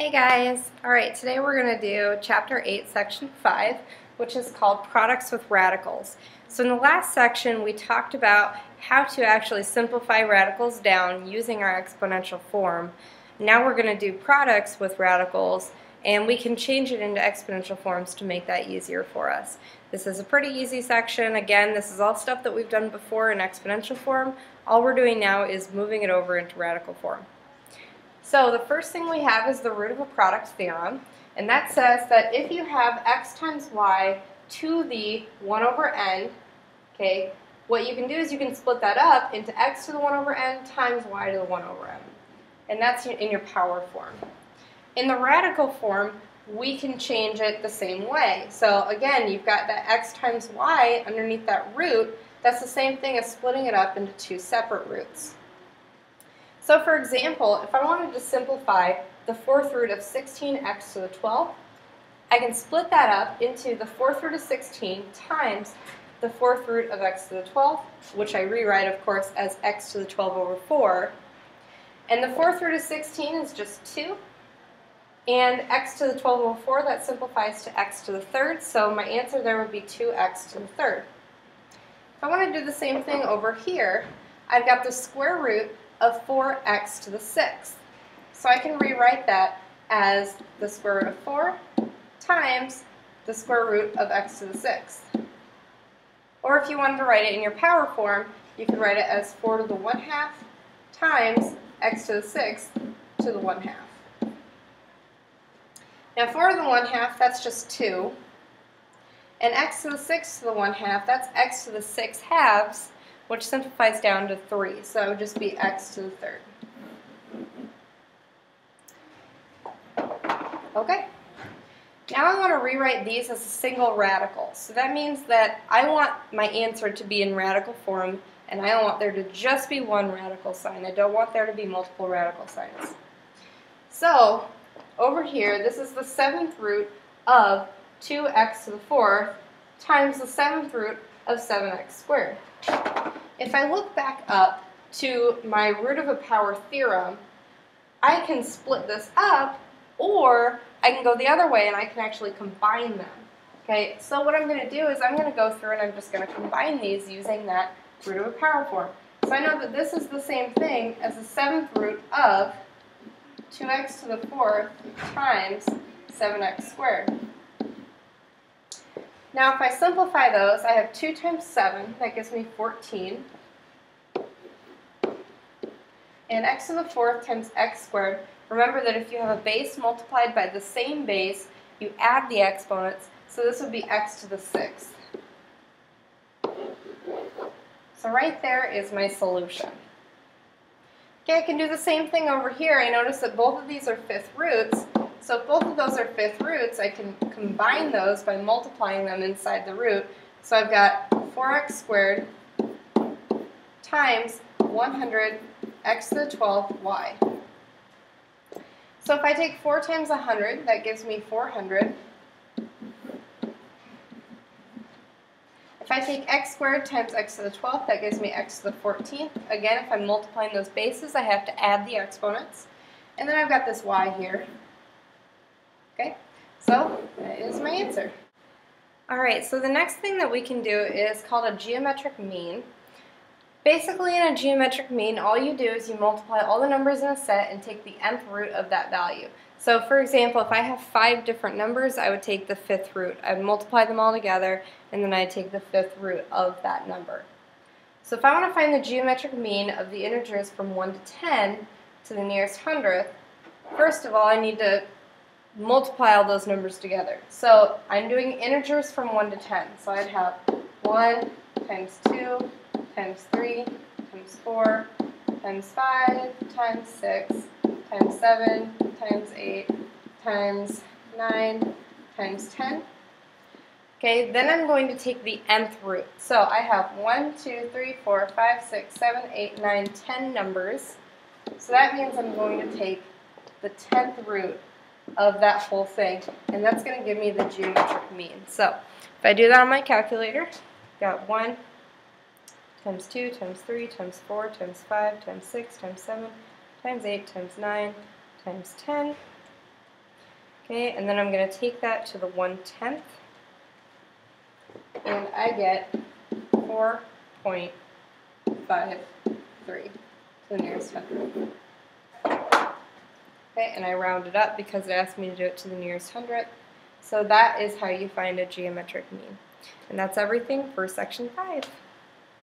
Hey guys! Alright, today we're going to do Chapter 8, Section 5, which is called Products with Radicals. So in the last section we talked about how to actually simplify radicals down using our exponential form. Now we're going to do products with radicals and we can change it into exponential forms to make that easier for us. This is a pretty easy section. Again, this is all stuff that we've done before in exponential form. All we're doing now is moving it over into radical form. So the first thing we have is the root of a product theorem, and that says that if you have x times y to the 1 over n, okay, what you can do is you can split that up into x to the 1 over n times y to the 1 over n. And that's in your power form. In the radical form, we can change it the same way. So again, you've got that x times y underneath that root. That's the same thing as splitting it up into two separate roots. So for example, if I wanted to simplify the fourth root of 16x to the 12th, I can split that up into the fourth root of 16 times the fourth root of x to the 12th, which I rewrite, of course, as x to the 12 over 4. And the fourth root of 16 is just 2. And x to the 12 over 4, that simplifies to x to the third, so my answer there would be 2x to the third. If I want to do the same thing over here, I've got the square root of 4x to the 6th. So I can rewrite that as the square root of 4 times the square root of x to the 6th. Or if you wanted to write it in your power form, you could write it as 4 to the 1 half times x to the 6th to the 1 half. Now 4 to the 1 half, that's just 2. And x to the 6th to the 1 half, that's x to the 6 halves, which simplifies down to 3. So it would just be x to the third. Okay. Now I want to rewrite these as a single radical. So that means that I want my answer to be in radical form, and I want there to just be one radical sign. I don't want there to be multiple radical signs. So over here, this is the seventh root of 2x to the fourth times the seventh root of 7x squared. If I look back up to my root of a power theorem, I can split this up or I can go the other way and I can actually combine them. Okay, so what I'm going to do is I'm going to go through and I'm just going to combine these using that root of a power form. So I know that this is the same thing as the seventh root of 2x to the fourth times 7x squared. Now if I simplify those, I have 2 times 7, that gives me 14. And x to the fourth times x squared. Remember that if you have a base multiplied by the same base, you add the exponents, so this would be x to the sixth. So right there is my solution. Okay, I can do the same thing over here. I notice that both of these are fifth roots, so both of those are fifth roots, I can combine those by multiplying them inside the root. So I've got 4x squared times 100 x to the 12th y. So if I take 4 times 100, that gives me 400. If I take x squared times x to the 12th, that gives me x to the 14th. Again, if I'm multiplying those bases, I have to add the exponents. And then I've got this y here. Okay, so that is my answer. Alright, so the next thing that we can do is called a geometric mean. Basically in a geometric mean, all you do is you multiply all the numbers in a set and take the nth root of that value. So for example, if I have five different numbers, I would take the fifth root. I would multiply them all together, and then I'd take the fifth root of that number. So if I want to find the geometric mean of the integers from 1 to 10 to the nearest hundredth, first of all I need to multiply all those numbers together. So I'm doing integers from 1 to 10. So I'd have 1 times 2 times 3 times 4 times 5 times 6 times 7 times 8 times 9 times 10. Okay, then I'm going to take the nth root. So I have 1, 2, 3, 4, 5, 6, 7, 8, 9, 10 numbers. So that means I'm going to take the 10th root of that whole thing, and that's going to give me the geometric mean. So if I do that on my calculator, got 1 times 2 times 3 times 4 times 5 times 6 times 7 times 8 times 9 times 10 Okay, and then I'm going to take that to the 1 tenth, and I get 4.53 to the nearest hundredth. And I round it up because it asked me to do it to the nearest hundredth. So that is how you find a geometric mean. And that's everything for section 5.